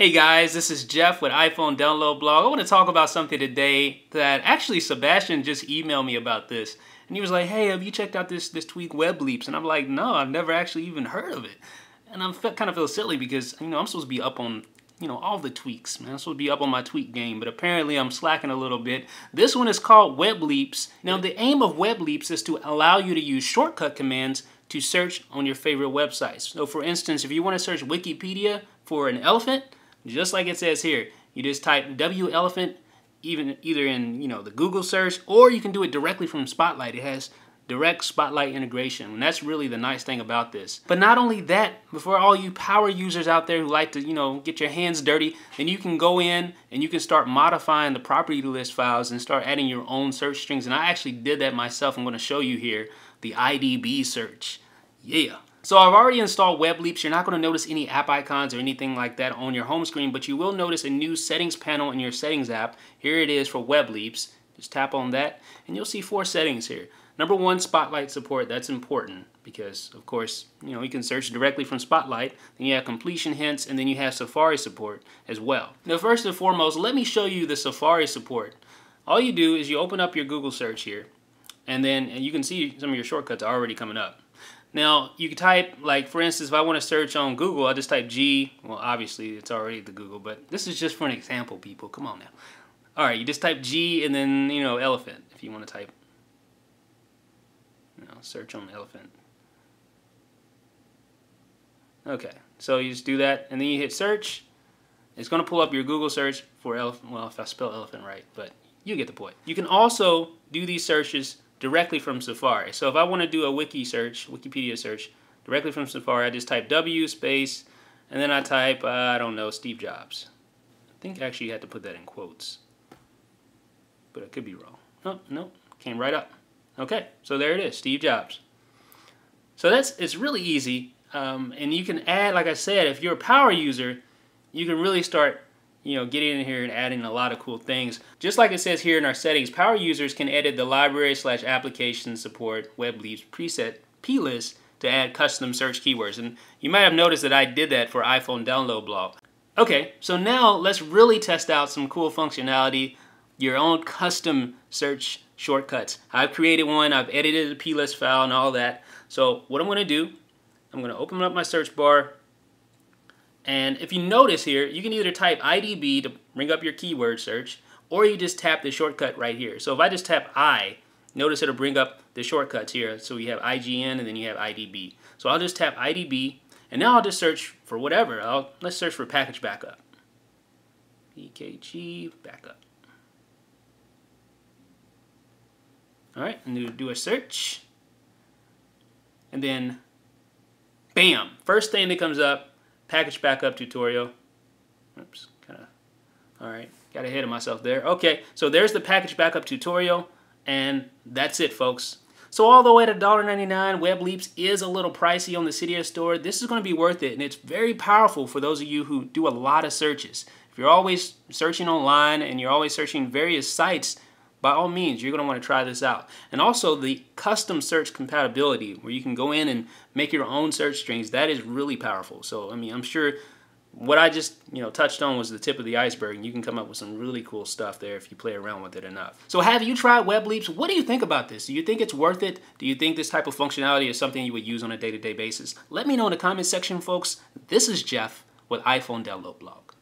Hey guys, this is Jeff with iPhone Download Blog. I want to talk about something today that actually Sebastian just emailed me about this. And he was like, hey, have you checked out this, this tweak WebLeaps? And I'm like, no, I've never actually even heard of it. And I'm kind of feel silly because, you know, I'm supposed to be up on, you know, all the tweaks, man. I'm supposed to be up on my tweak game, but apparently I'm slacking a little bit. This one is called WebLeaps. Now, the aim of WebLeaps is to allow you to use shortcut commands to search on your favorite websites. So for instance, if you want to search Wikipedia for an elephant, just like it says here. You just type W elephant even either in you know the Google search or you can do it directly from Spotlight. It has direct Spotlight integration and that's really the nice thing about this. But not only that, before all you power users out there who like to you know get your hands dirty, then you can go in and you can start modifying the property list files and start adding your own search strings. And I actually did that myself. I'm going to show you here the IDB search. Yeah. So I've already installed WebLeaps. You're not going to notice any app icons or anything like that on your home screen, but you will notice a new settings panel in your settings app. Here it is for WebLeaps. Just tap on that and you'll see four settings here. Number one, Spotlight support. That's important because, of course, you know, you can search directly from Spotlight. Then you have completion hints and then you have Safari support as well. Now, first and foremost, let me show you the Safari support. All you do is you open up your Google search here and then and you can see some of your shortcuts are already coming up. Now, you can type, like, for instance, if I want to search on Google, I'll just type G. Well, obviously, it's already the Google, but this is just for an example, people. Come on now. All right, you just type G and then, you know, elephant, if you want to type, you know, search on elephant. Okay, so you just do that, and then you hit search. It's going to pull up your Google search for elephant. Well, if I spell elephant right, but you get the point. You can also do these searches directly from Safari. So if I want to do a wiki search, Wikipedia search, directly from Safari, I just type W space, and then I type, uh, I don't know, Steve Jobs. I think actually you had to put that in quotes. But I could be wrong. No, no, came right up. Okay, so there it is, Steve Jobs. So that's it's really easy, um, and you can add, like I said, if you're a power user, you can really start you know, getting in here and adding a lot of cool things. Just like it says here in our settings, power users can edit the library slash application support WebLeaps preset plist to add custom search keywords. And you might have noticed that I did that for iPhone download blog. Okay, so now let's really test out some cool functionality, your own custom search shortcuts. I've created one, I've edited the plist file and all that. So what I'm gonna do, I'm gonna open up my search bar, and if you notice here, you can either type IDB to bring up your keyword search, or you just tap the shortcut right here. So if I just tap I, notice it'll bring up the shortcuts here. So you have IGN and then you have IDB. So I'll just tap IDB, and now I'll just search for whatever. I'll, let's search for package backup. PKG backup. All right, and do a search. And then, bam, first thing that comes up package backup tutorial. Oops, kind of, all right, got ahead of myself there. Okay, so there's the package backup tutorial, and that's it, folks. So all the way to $1.99, WebLeaps is a little pricey on the Cydia store. This is going to be worth it, and it's very powerful for those of you who do a lot of searches. If you're always searching online and you're always searching various sites, by all means, you're going to want to try this out. And also the custom search compatibility, where you can go in and make your own search strings, that is really powerful. So, I mean, I'm sure what I just, you know, touched on was the tip of the iceberg, and you can come up with some really cool stuff there if you play around with it enough. So have you tried WebLeaps? What do you think about this? Do you think it's worth it? Do you think this type of functionality is something you would use on a day-to-day -day basis? Let me know in the comment section, folks. This is Jeff with iPhone Download Blog.